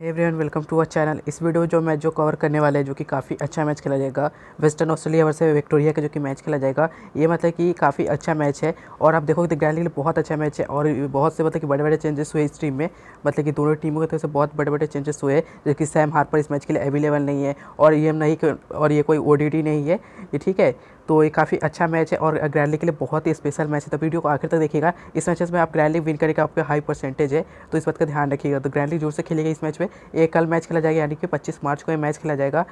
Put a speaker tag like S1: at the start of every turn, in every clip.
S1: Everyone welcome to our channel इस video जो match जो कवर करने वाले हैं, जो कि काफ़ी अच्छा मैच खेला जाएगा वेस्टर्न ऑस्ट्रेलिया वर्सेस विक्टोरिया का जो कि मैच खेला जाएगा, ये मतलब कि काफ़ी अच्छा मैच है। और आप देखोगे तो ग्रैंड लीग बहुत अच्छा मैच है और बहुत से मतलब कि बड़े बड़े चेंजेस हुए इस टीम में। मतलब कि दोनों टीमों की तरफ़ से बहुत बड़े बड़े चेंजेस हुए जो कि सैम हार्पर इस मैच के लिए अवेलेबल नहीं है और ये नहीं और ये कोई ओडीटी नहीं है। ये ठीक है। तो ये काफ़ी अच्छा मैच है और ग्रैंड लीग के लिए बहुत ही स्पेशल मैच है। तो वीडियो को आखिर तक देखिएगा। इस मैचेस में आप ग्रैंड लीग विन करेगा, आपका हाई परसेंटेज है। तो इस बात का ध्यान रखिएगा। तो ग्रैंड लीग ज़ोर से खेलेगा इस मैच में। एक कल मैच खेला जाएगा, यानी कि पच्चीस मार्च को ये मैच खेला जाएगा।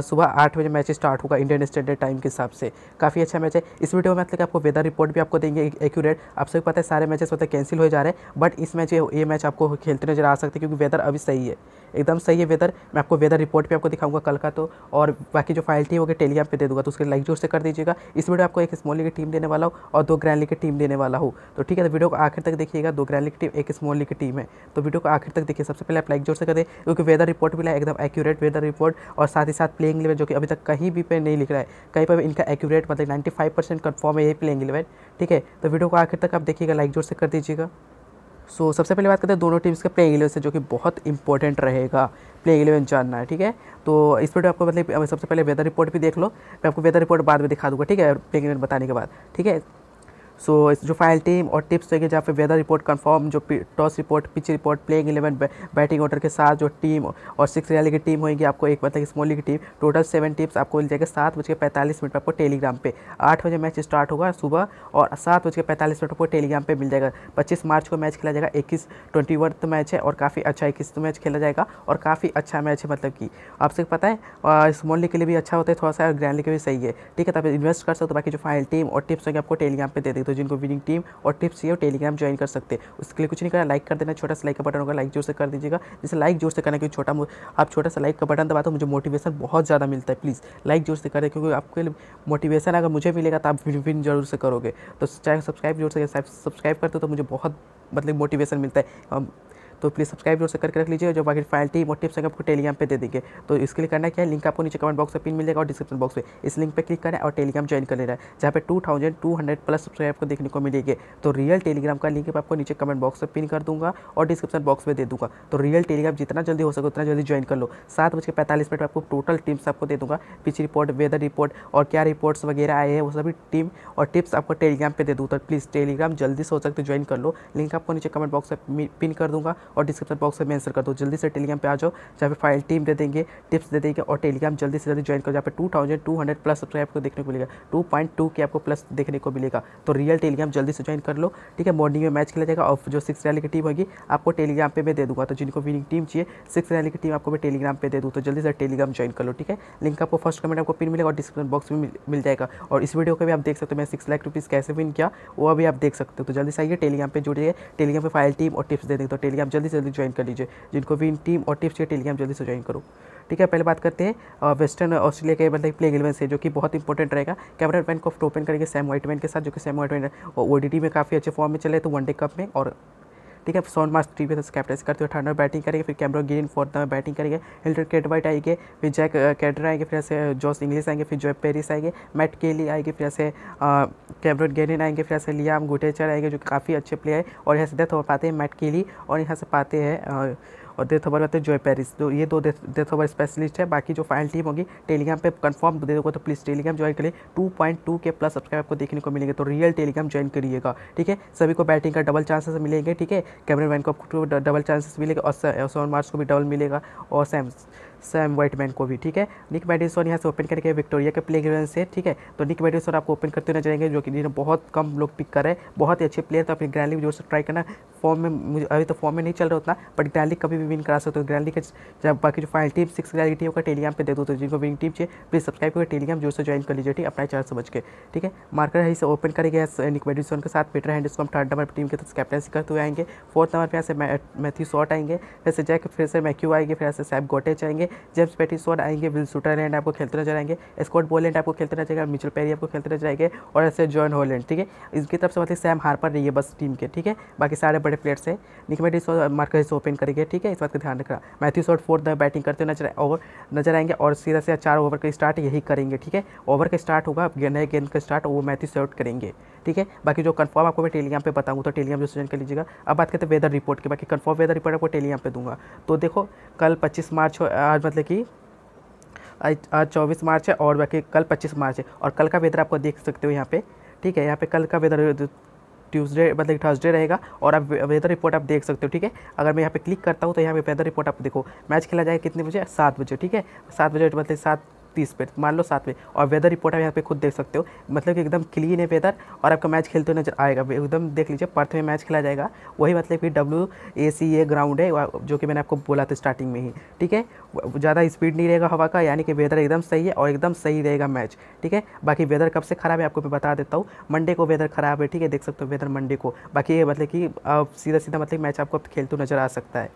S1: सुबह आठ बजे मैच स्टार्ट होगा इंडियन स्टैंडर्ड टाइम के हिसाब से। काफ़ी अच्छा मैच है। इस वीडियो में मतलब आपको वेदर रिपोर्ट भी आपको देंगे एक्यूरेट आप सभी पता है सारे मैचेस मतलब कैंसिल हो जा रहे हैं। बट इस मैच ये मैच आपको खेलते नज़र आ सकते हैं क्योंकि वेदर अभी सही है। एकदम सही है वेदर मैं आपको वेदर रिपोर्ट भी आपको दिखाऊँगा कल का तो। और बाकी जो फ़ाइल थी वो टेलीग्राम पे दे दूँगा। तो उसके लाइक ज़ोर से कर दीजिएगा इस वीडियो आपको एक स्मॉल लीग टीम देने वाला हूँ और दो ग्रैंड लीग की टीम देने वाला हूँ। तो ठीक है तो वीडियो को आखिर तक देखिएगा। दो ग्रैंड लीग टीम एक स्मॉल लीग की टीम है। तो वीडियो को आखिर तक देखिए। सबसे पहले आप लाइक ज़ोर से करें क्योंकि वेदर रिपोर्ट भी एकदम एक्यूरेट वेदर रिपोर्ट और साथ ही साथ प्लेइंग इलेवन जो कि अभी तक कहीं भी पे नहीं लिख रहा है, कहीं पर इनका एक्यूरेट मतलब नाइन्टी फाइव परसेंट कन्फर्म है यही प्लेइंग इलेवन ठीक है? तो वीडियो को आखिर तक आप देखिएगा लाइक ज़ोर से कर दीजिएगा। सो so, सबसे पहले बात करते हैं दोनों टीम्स के प्लेइंग इलेवन से जो कि बहुत इंपॉर्टेंट रहेगा। प्लेइंग इलेवन जानना है ठीक है? तो इस वीडियो आपको मतलब सबसे पहले वेदर रिपोर्ट भी देख लो। मैं आपको वेदर रिपोर्ट बाद में दिखा दूँगा ठीक है? प्लेइंग इलेवन बताने के बाद ठीक है? सो so, जो फ़ाइल टीम और टिप्स देंगे जहाँ पे वेदर रिपोर्ट कंफर्म जो toss report pitch report playing eleven batting order के साथ जो टीम और सिक्स रैली की टीम होगी आपको एक मतलब स्मॉल की टीम टोटल सेवन टिप्स आपको मिल जाएगा सात बज के पैंतालीस मिनट पर आपको टेलीग्राम पे। आठ बजे मैच स्टार्ट होगा सुबह और सात बज के पैंतालीस मिनट आपको टेलीग्राम पर मिल जाएगा। पच्चीस मार्च को मैच खेला जाएगा इक्कीस ट्वेंटी वर्थ मैच है और काफ़ी अच्छा इक्कीस मैच खेला जाएगा और काफ़ी अच्छा मैच है मतलब कि। आपसे पता है स्मॉल के लिए भी अच्छा होता है थोड़ा सा ग्रैंड लीग के भी सही है। ठीक है तो आप इन्वेस्ट कर सकते हो बाकी जो फ़ाइल टीम और टिप्स होंगे आपको टेलीग्राम पर दे देते हो जिनको विनिंग टीम और टिप्स चाहिए टेलीग्राम ज्वाइन कर सकते हैं। उसके लिए कुछ नहीं करना लाइक कर देना, छोटा सा लाइक का बटन होगा लाइक ज़ोर से कर दीजिएगा। जैसे लाइक ज़ोर से करना, क्योंकि छोटा आप छोटा सा लाइक का बटन दबाते हो, मुझे मोटिवेशन बहुत ज़्यादा मिलता है प्लीज़ लाइक ज़ोर से करें, क्योंकि आपके लिए मोटिवेशन अगर मुझे मिलेगा तो आप विन ज़रूर से करोगे। तो चाहे सब्सक्राइब ज़ोर से सब्सक्राइब करते हो तो मुझे बहुत मतलब मोटिवेशन मिलता है। तो प्लीज़ सब्सक्राइब ज़रूर से करके रख लीजिए जो बाकी फ़ाइल टीम और टिप्स आपको टेलीग्राम पे दे देंगे। तो इसके लिए करना क्या है लिंक आपको नीचे कमेंट बॉक्स में पिन मिलेगा और डिस्क्रिप्शन बॉक्स में। इस लिंक पर क्लिक करें और टेलीग्राम ज्वाइन कर लेना है, जहाँ पर two thousand two hundred plus subscribe आपको देखने को मिलेगी। तो रियल टेलीग्राम का लिंक आपको नीचे कमेंट बॉक्स में पिन कर दूँगा और डिस्क्रिप्शन बॉक्स में दे दूँगा। तो रियल टेलीग्राम जितना जल्दी हो सके उतना जल्दी ज्वाइन कर लो। सात बज के पैंतालीस मिनट आपको टोटल टीम्स आपको दे दूँगा। पिच रिपोर्ट वेदर रिपोर्ट और क्या रिपोर्ट्स वगैरह आए हैं, वो सभी टीम और टिप्स आपको टेलीग्राम पे दे दूँ। तो प्लीज़ टेलीग्राम जल्दी से हो सकते ज्वाइन कर लो। लिंक आपको नीचे कमेंट बॉक्स में पिन कर दूँगा और डिस्क्रिप्शन बॉक्स में आंसर कर दो। जल्दी से टेलीग्राम पे आ जाओ, जहाँ पे फ़ाइल टीम दे देंगे टिप्स दे देंगे और टेलीग्राम जल्दी से जल्दी ज्वाइन करो, जहाँ पे two thousand two hundred plus subscribe को देखने को मिलेगा। टू पॉइंट टू के आपको प्लस देखने को मिलेगा। तो रियल टेलीग्राम जल्दी से ज्वाइन कर लो, ठीक है? मॉर्निंग में मैच खेला जाएगा और जो सिक्स रैली की टीम होगी, आपको टेलीग्राम पर मैं दे दूँगा। तो जिनको विनिंग टीम चाहिए सिक्स रैली की टीम आपको मैं टेलीग्राम पर दे दूँ। तो जल्दी से टेलीग्राम ज्वाइन कर लो, ठीक है? लिंक आपको फ़र्स्ट कमेंट आपको पिन मिलेगा और डिस्क्रिप्शन बॉक्स में मिल जाएगा। और इस वीडियो को भी आप देख सकते हो मैं सिक्स लाख रुपीज़ कैसे विन किया, वो अभी आप देख सकते हो। तो जल्दी से आइए टेलीग्राम पर जुड़िए टेलीग्राम पर फ़ाइल टीम और टिप्स दे देंगे। तो टेलीग्राम जल्दी से जल्दी ज्वाइन कर लीजिए, जिनको भी इन टीम और टिप्स के टेलीग्राम जल्दी से ज्वाइन करो। ठीक है, पहले बात करते हैं वेस्टर्न ऑस्ट्रेलिया के मतलब प्ले इलेवन से, जो कि बहुत इंपॉर्टेंट रहेगा। कैमरा वैन को ओपन करेंगे सैम वाइटमैन के साथ, जो कि सैम वाइटमैन ओ में काफ़ी अच्छे फॉर्म में चले तो वनडे कप में, और ठीक है सोन मार्च थ्री पे कैप्टन करते हुए थर्ड बैटिंग करेंगे, फिर कैमरा ग्रीन फोर्थ में बैटिंग करेंगे। हिल्टर केडवाइट आएँगे, फिर जैक कैडर आएँगे, फिर ऐसे जॉस इंग्लिश आएँगे, फिर जो पेरिस आएँगे मैट केली आएगी, फिर ऐसे कैमरन गेरिन आएँगे, फिर ऐसे लियाम गुटेचर आएँगे, जो काफ़ी अच्छे प्लेयर है और यहाँ से डेथ हो पाते हैं मैट केली और यहाँ से पाते हैं और डेथ ओवर होते हैं पेरिस तो ये दो डेथ ओवर स्पेशलिस्ट है, बाकी जो फाइनल टीम होगी टेलीग्राम पे कंफर्म दे दोगे तो प्लीज़ टेलीग्राम ज्वाइन करिए। टू पॉइंट टू के प्लस सब्सक्राइब आपको देखने को मिलेंगे तो रियल टेलीग्राम ज्वाइन करिएगा, ठीक है? सभी को बैटिंग का डबल चांसेस मिलेंगे, ठीक है? कैमरा मैन को डबल चांसेस मिलेगा और सोन मार्च को भी डबल मिलेगा, और सैम सैम वाइटमैन को भी, ठीक है? निक मेडिसन यहाँ से ओपन करके विक्टोरिया के प्ले ग्राउंड से, ठीक है? तो निक मेडिसन आपको ओपन करते हुए जाएँगे जो कि जिन्हें बहुत कम लोग पिक कर रहे हैं। बहुत ही अच्छे प्लेयर तो अपनी ग्रैंड लीग ज़ोर से ट्राई करना, फॉर्म में मुझे, अभी तो फॉर्म में नहीं चल रहा उतना, बट ग्रैंड लीग कभी भी विन करा सकते हो। ग्रैंड लीग के जब बाकी जो final team six grand team का टेलीग्राम पे दे दो तो जिनको विनिंग टीम चाहिए प्लीज़ सब्सक्राइब करके टेलीग्राम ज़ोर से ज्वाइन कर लीजिए, ठीक अपना चार समझ के, ठीक है? मार्कर है इसे ओपन करेंगे निक मेडिसन के साथ पीटर हैंड हम थर्ड नंबर टीम के साथ कैप्टनसी करते हुए आएँगे। फोर्थ नंबर पे ऐसे मैथ्यू शॉट आएँगे, फिर से जैक फिर से मैक्यू आएँगे, फिर ऐसे सैप गोटेच आएँगे आएँगे जेम्स पेटिसोन आएँगे, विल सुटरलैंड आपको खेलते नज़र आएँगे, स्कॉट बोलैंड आपको खेलते नज़र आएगा मिचल पेरी आपको खेलते नज़र आएँगे, और ऐसे जॉन होलैंड, ठीक है? इसकी तरफ़ से मतलब सैम हार्पर नहीं है बस टीम के, ठीक है? बाकी सारे बड़े प्लेयर्स हैं। निकमेटिस मार्कस ओपन करेंगे, ठीक है? इस बात का ध्यान रखना। मैथ्यू शॉट फोर्थ बैटिंग करते नज़र ओवर नज़र आएँगे, और सीधा से चार ओवर का स्टार्ट यही करेंगे, ठीक है? ओवर का स्टार्ट होगा नए गेंद का स्टार्ट, वो मैथ्यू शॉट करेंगे, ठीक है? बाकी जो कंफर्म आपको मैं टेलीग्राम पे बताऊँ तो टेलीग्राम जो सजेशन कर लीजिएगा अब बात करते हैं वेदर रिपोर्ट की, बाकी कंफर्म वेदर रिपोर्ट आपको टेलीग्राम पे दूँगा। तो देखो, कल 25 मार्च आज मतलब कि आज चौबीस मार्च है और बाकी कल पच्चीस मार्च है। और कल का वेदर आपको देख सकते हो यहाँ पे, ठीक है? यहाँ पे कल का वेदर ट्यूसडे मतलब थर्सडे रहेगा और आप वेदर रिपोर्ट आप देख सकते हो, ठीक है? अगर मैं यहाँ पे क्लिक करता हूँ तो यहाँ पे वेदर रिपोर्ट आप देखो। मैच खेला जाएगा कितने बजे? सात बजे, ठीक है? सात बजे मतलब सात तीस पे, मान लो सात में और वेदर रिपोर्ट आप यहाँ पे खुद देख सकते हो। मतलब कि एकदम क्लीन है वेदर और आपका मैच खेलते हुए नज़र आएगा। एकदम देख लीजिए पर्थ में मैच खेला जाएगा। वही मतलब कि W A C A ground है जो कि मैंने आपको बोला था स्टार्टिंग में ही। ठीक है? ज़्यादा स्पीड नहीं रहेगा हवा का, यानी कि वेदर एकदम सही है और एकदम सही रहेगा मैच ठीक है? बाकी वेदर कब से ख़राब है आपको मैं बता देता हूँ। मंडे को वेदर ख़राब है, ठीक है? देख सकते हो वेदर मंडे को। बाकी ये मतलब कि सीधा सीधा मतलब मैच आपको खेलते नज़र आ सकता है।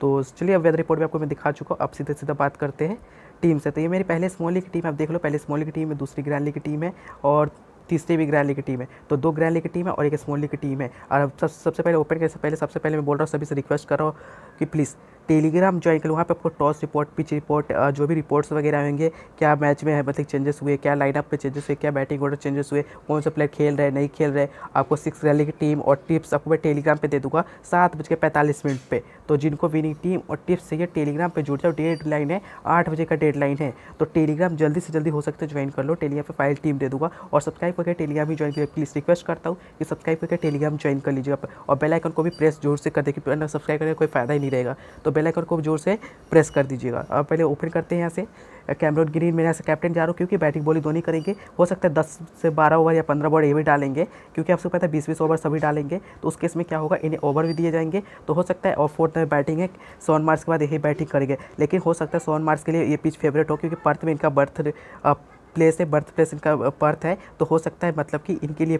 S1: तो चलिए अब वेदर रिपोर्ट भी आपको मैं दिखा चुका हूँ। अब सीधे सीधा बात करते हैं। टीम से। तो ये मेरी पहले स्मॉल लीग की टीम है आप देख लो, पहले स्मॉल लीग की टीम है, दूसरी ग्रैंड लीग की टीम है और तीसरी भी ग्रैंड लीग की टीम है। तो दो ग्रैंड लीग की टीम है और एक स्मॉल लीग की टीम है। और सब, सबसे पहले ओपन करने से पहले, सबसे पहले मैं बोल रहा हूँ, सभी से रिक्वेस्ट कर रहा हूँ कि प्लीज़ टेलीग्राम ज्वाइन करो वहाँ पे आपको टॉस रिपोर्ट, पिच रिपोर्ट जो भी रिपोर्ट्स वगैरह होंगे, क्या मैच में है मतलब चेंजेस हुए, क्या लाइनअप पे चेंजेस हुए, क्या बैटिंग ऑर्डर चेंजेस हुए, कौन से प्लेयर खेल रहे, नहीं खेल रहे, आपको सिक्स रैली की टीम और टिप्स आपको मैं टेलीग्राम पर दे दूँगा सात बज के पैंतालीस मिनट पर तो जिनको विनिंग टीम और टिप्स चाहिए, टेलीग्राम पर जुड़ जाओ डेड लाइन है, आठ बजे का डेड लाइन है। तो टेलीग्राम जल्दी से जल्दी हो सकते हैं ज्वाइन कर लो, टेलीग्राम पर फ़ाइल टीम दे दूँगा और सब्सक्राइब करके टेलीग्राम ही ज्वाइन करिए। प्लीज़ रिक्वेस्ट करता हूँ कि सब्सक्राइब करके टेलीग्राम ज्वाइन कर लीजिएगा। और बेलाइकन को भी प्रेस ज़ोर से कर देखिए सब्सक्राइब करके कोई फ़ायदा ही नहीं रहेगा। तो बेलाइकन को ज़ोर से प्रेस कर दीजिएगा। अब पहले ओपन करते हैं यहाँ से। कैमरोन ग्रीन मेरे यहाँ से कैप्टन जा रहा हूँ क्योंकि बैटिंग बॉलिंग दोनों करेंगे। हो सकता है दस से बारह ओवर या पंद्रह ओवर ये भी डालेंगे, क्योंकि आपको पता है बीस बीस ओवर सभी डालेंगे। तो उस केस में क्या होगा, इन्हें ओवर भी दिए जाएँगे। तो हो सकता है और फोर्थ में बैटिंग है, सोन मार्च के बाद यही बैटिंग करेंगे। लेकिन हो सकता है सोन मार्च के लिए ये पिच फेवरेट हो, क्योंकि पर्थ में इनका बर्थ प्लेस है, बर्थ प्लेस इनका पर्थ है। तो हो सकता है मतलब कि इनके लिए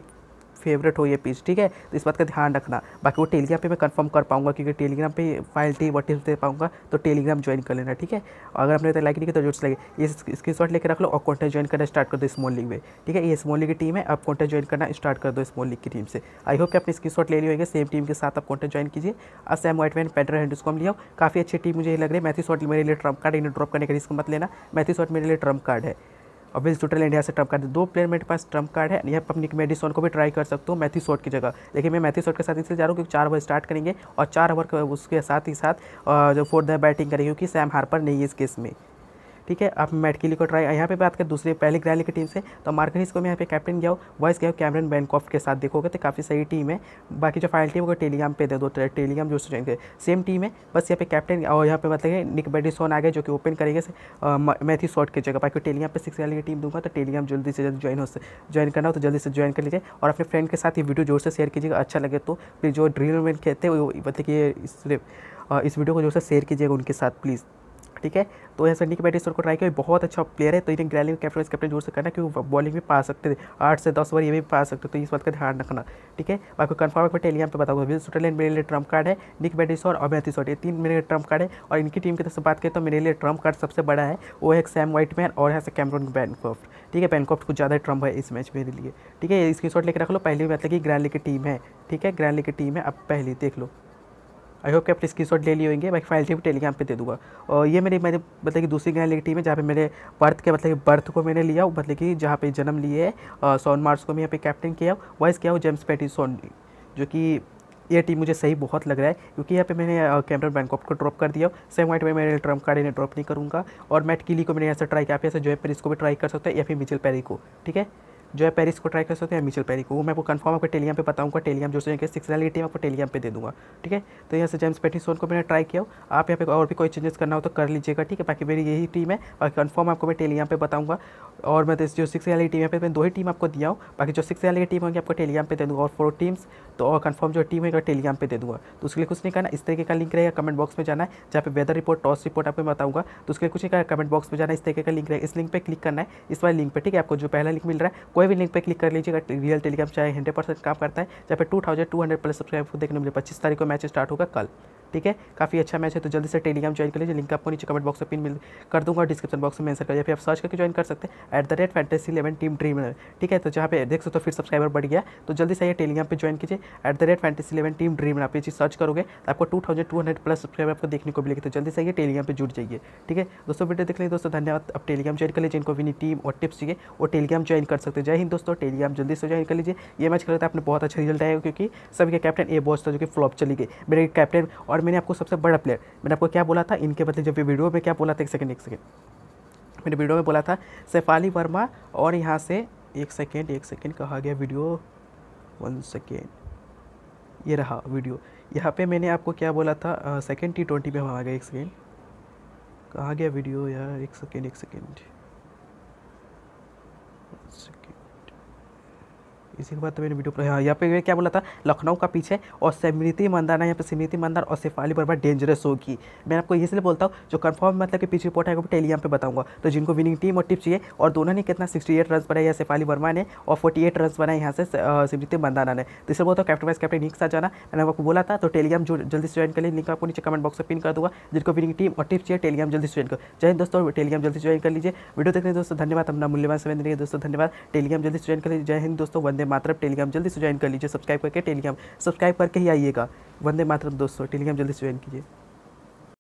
S1: फेवरेट हो ये पीस, ठीक है? तो इस बात का ध्यान रखना। बाकी वो टेलीग्राम पे मैं कंफर्म कर पाऊँगा क्योंकि टेलीग्राम पे फ़ाइल टी वो टिप्स दे पाऊँगा तो टेलीग्राम ज्वाइन कर लेना, ठीक है? और अगर आपने लाइक नहीं किया तो ज़रूर लगे ये स्क्रीन लेकर रख लो और कॉन्टेंट ज्वाइन करना स्टार्ट कर दो स्मॉल लीग में, ठीक है? ये स्मॉल लीग की टीम है आप कॉन्टेंट ज्वाइन करना स्टार्ट कर दो स्मॉल लीग की टीम से। आई होप कि अपने स्क्रीन ले लिए सेम टीम के साथ आप कॉन्टेंट ज्वाइन कीजिए। और Sam Whiteman Peter Hand को हम लिया काफ़ी अच्छी टीम मुझे लग रही है। मैथी शॉट मेरे लिए ट्रंप कार्ड इन्हें ड्रॉप करने का रिस्क मत लेना। मैथी शॉट मेरे लिए ट्रंप कार्ड है। और विल टोटल इंडिया से ट्रंप कार्ड दो प्लेयर मेरे पास ट्रंप कार्ड है। यहाँ पर अपनी मेडिसन को भी ट्राई कर सकता हूँ मैथी शॉट की जगह। लेकिन मैं मैथी शॉट के साथ इसलिए जा रहा हूँ क्योंकि चार ओवर स्टार्ट करेंगे और चार ओवर उसके साथ ही साथ जो फोर्थ बैटिंग करेंगे क्योंकि सैम हार्पर नहीं है इस केस में। ठीक है, आप मैट के लिए को ट्राई यहाँ पे बात करें दूसरी पहले ग्रैली की टीम से तो मार्कनिस को मैं यहाँ पे कैप्टन गया हूँ वॉइस गया कैमरन बैंकॉफ के साथ देखोगे तो काफ़ी सही टीम है। बाकी जो फाइनल टीम को टेलीग्राम पे दे दो टेलीग्राम जो स्टूडेंट सेम टीम है, बस यहाँ पे कैप्टन और यहाँ पे मतलब निक बेडिसन आ गए जो कि ओपन करेंगे मैथी शॉट की जगह, बाकी टेलीग्राम पर सिक्स वाली की टीम दूँगा तो टेलीग्राम जल्दी से जल्दी ज्वाइन हो ज्वाइन करना हो तो जल्दी से ज्वाइन कर लीजिए, और अपने फ्रेंड के साथ ये वीडियो ज़ोर से शेयर कीजिएगा अच्छा लगे तो फिर जो ड्रील कहते हैं मतलब कि इस इस वीडियो को ज़ोर से शेयर कीजिएगा उनके साथ प्लीज़ ठीक है? तो ऐसा निक बैटिस्टर को ट्राई किया बहुत अच्छा प्लेयर है। तो इन्हें ग्रैली में कैप्टन कैप्टन ज़ोर से करना क्योंकि बॉलिंग भी पा सकते थे। आठ से दस ओवर ये भी पा सकते तो इस बात का ध्यान रखना, ठीक है? बाकी कन्फर्म मैं टेलियम पे बताऊँगा। विल मेरे लिए ट्रंप कार्ड है। निक बैटिस्टर और मैथी शॉट ये तीन मेरे लिए ट्रंप कार्ड है। और इनकी टीम की तरफ़ से बात करें तो मेरे लिए ट्रंप कार्ड सबसे बड़ा है। वो है सैम वाइट मैन और है कैमरून बैनकॉफ्ट ठीक है? बैनकॉफ्ट कुछ ज़्यादा ट्रंप है इस मैच मेरे लिए, ठीक है? इसकी शॉट लेकर रख लो। पहली मतलब कि ग्रैंड लीग की टीम है, ठीक है? ग्रैंड लीग की टीम है। अब पहली देख लो। आई होप कि आप स्क्रीन ले लिए होंगे, मैं फ़ाइल टीम टेलीग्राम पे दे दूँगा। और ये मेरी, मैंने मतलब कि दूसरी लीग टीम है जहाँ पे मेरे बर्थ के मतलब बर्थ को मैंने लिया मतलब कि जहाँ पे जन्म लिए सोन मार्स को मैं यहाँ पे कैप्टन किया वाइस किया हूँ जेम्स पैटी सोन जो कि ये टीम मुझे सही बहुत लग रहा है, क्योंकि यहाँ पे मैंने कैमरन बैंकॉक को ड्रॉप कर दिया सेम वाइट में मैंने ट्रंप कार्ड इन्हें ड्रॉप नहीं करूँगा, और मैट किली को मैंने यहाँ से ट्राई किया, आप ऐसे जो है पर इसको भी ट्राई कर सकते हैं, या फिर मिचल पैरी को, ठीक है? जो है पेरिस को ट्राई कर सकते हैं, मिचल पेरी को। वो मैं आपको कंफर्म आपको टेलियम पे बताऊँगा टेलियम जो कि सिक्स वाली टीम आपको टेलियम पे दे दूँगा, ठीक है? तो यहाँ से जेम्स पेटिसोन को मैंने ट्राई किया, आप यहाँ पे और भी कोई चेंजेस करना हो तो कर लीजिएगा, ठीक है? बाकी मेरी यही टीम है और कन्फर्म आपको मैं टेलियम पे बताऊँगा। और मैं जो सिक्स वाली टीम है पे मैं दो ही टीम आपको दिया हूँ, बाकी जो सिक्स वाली टीम होगी आपको टेलियम पे दे दूँगा। और फोर टीम्स तो और कन्फर्म जो टीम है टेलियम पे दे दूँगा। तो उसके लिए कुछ नहीं करना, इस तरीके का लिंक रहेगा कमेंट बॉक्स में जाना है, जहाँ पे वेदर रिपोर्ट टॉस रिपोर्ट आपको बताऊँगा। तो उसके लिए कुछ नहीं करना कमेंट बॉक्स में जाना इस तरीके का लिंक रहेगा। इस लिंक पर क्लिक करना है, इस वाले लिंक पर ठीक है? आपको जो पहला लिंक मिल रहा है कोई भी लिंक पर क्लिक कर लीजिएगा रियल टेलीग्राम चाहे हंड्रेड परसेंट काम करता है जहाँ पे two thousand two hundred plus subscriber देखने मिले पच्चीस तारीख को मैच स्टार्ट होगा कल। ठीक है? काफ़ी अच्छा मैच है तो जल्दी से टेलीग्राम ज्वाइन कर लीजिए। लिंक आपको नीचे कमेंट बॉक्स में पिन मिल, कर दूँगा डिस्क्रिप्शन बॉक्स में मेंशन कर, या फिर आप सर्च करके ज्वाइन कर सकते हैं। At the rate fantasy eleven team dream ठीक है? तो जहाँ पे देख सकते हो, फिर सब्सक्राइबर बढ़ गया। तो जल्दी से आइए टेलीग्राम पर ज्वाइन कीजिए। At the rate fantasy eleven team dream आप ये चीज़ सर्च करोगे तो आपको two thousand two hundred plus subscriber आपको देखने को मिलेगी। तो जल्दी से आइए टेलीग्राम पर जुड़ जाइए, ठीक है? दोस्तों वीडियो देख लीजिए। दोस्तों, धन्यवाद। आप टेलीग्राम ज्वाइन कर लीजिए जिनको विनी टीम और टिप्स चाहिए वो टेलीग्राम ज्वाइन कर सकते जय हिंद दोस्तों टेलीग्राम जल्दी से ज्वाइन कर लीजिए। ये मैच था आपने, बहुत अच्छा रिज़ल्ट आया, क्योंकि सभी कैप्टन ए बॉस था, जो कि फ्लॉप चली गई। मेरे कैप्टन और मैंने आपको सबसे बड़ा प्लेयर मैंने आपको क्या बोला था? इनके बदले जब वीडियो में क्या बोला था? एक सेकंड एक सेकंड मैंने वीडियो में बोला था, सैफाली वर्मा और यहाँ से एक सेकेंड एक सेकेंड कहा गया वीडियो वन सेकेंड ये रहा वीडियो यहाँ पे मैंने आपको क्या बोला था? सेकेंड टी ट्वेंटी में वहाँ गया एक सेकेंड कहाँ गया वीडियो यार, एक सेकेंड एक सेकेंड इसी के बाद तो मैंने वीडियो पर हाँ यहाँ पे मैं क्या बोला था? लखनऊ का पीछे और स्मृति मंदाना, यहाँ पे स्मृति मंदार और शेफाली वर्मा डेंजरस होगी। मैं आपको इसलिए बोलता हूँ, जो कंफर्म मतलब कि पीछे रिपोर्ट आएगा, वो टेलीग्राम पे बताऊँगा। तो जिनको विनिंग टीम और टिप चाहिए, और दोनों ने कितना सिक्सटी एट रन बनाया शेफाली वर्मा ने, और फोर्टी एट रन बनाए यहाँ से स्मृति मंदाना ने। तो इसलिए बोलता हूँ कैप्टन वाइस कैप्टन के साथ जाना। मैंने आपको बोला था तो टेलीग्राम जो जल्दी ज्वाइन कर लिए लिंक आपको नीचे कमेंट बॉक्स में पिन कर दूँगा। जिनको विनिंग टीम और टिप चाहिए टेलीग्राम जल्दी ज्वाइन कर। जय दोस्तों टेलीग्राम जल्दी ज्वाइन कर लीजिए। वीडियो देखने दोस्तों, धन्यवाद। अपना मूल्यवान समय देने दोस्तों, धन्यवाद। टेलीग्राम जल्दी ज्वाइन कर लीजिए। जय हिंद दोस्तों, वंदे मातरम टेलीग्राम, जल्दी से ज्वाइन कर लीजिए, सब्सक्राइब करके टेलीग्राम, सब्सक्राइब करके ही आइएगा। वंदे मातरम दोस्तों, टेलीग्राम जल्दी से ज्वाइन कीजिए।